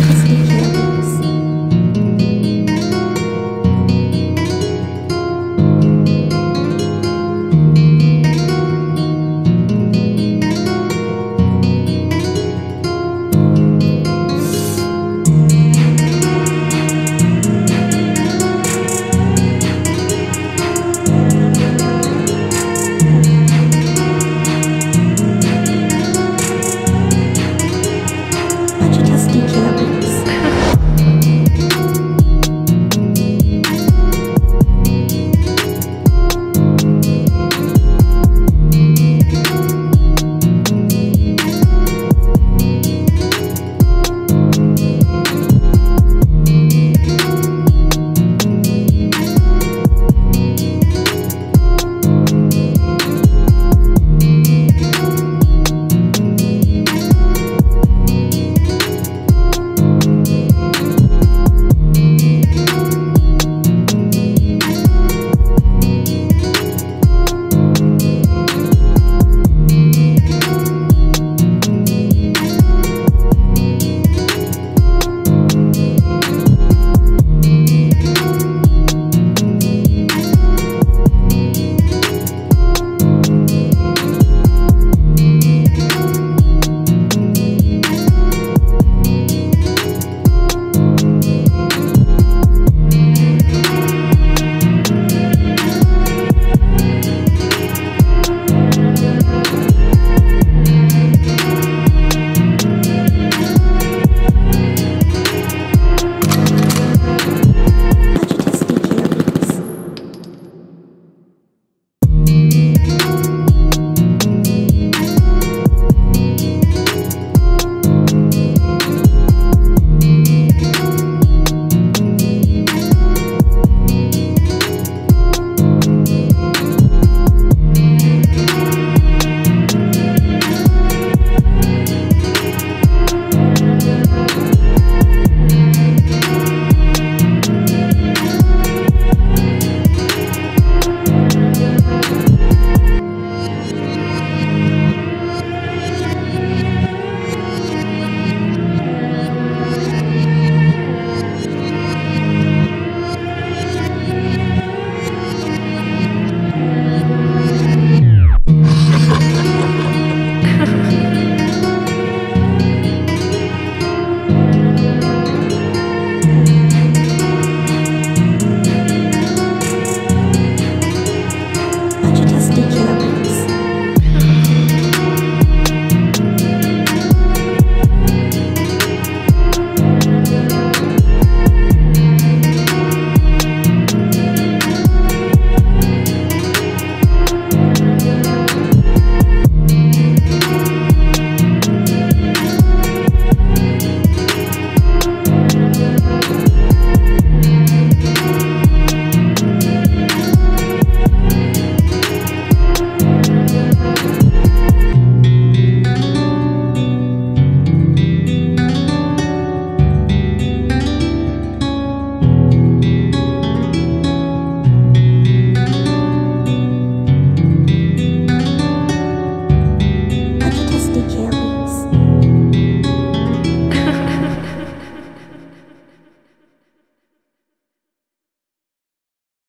Gracias.